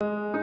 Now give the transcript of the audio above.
you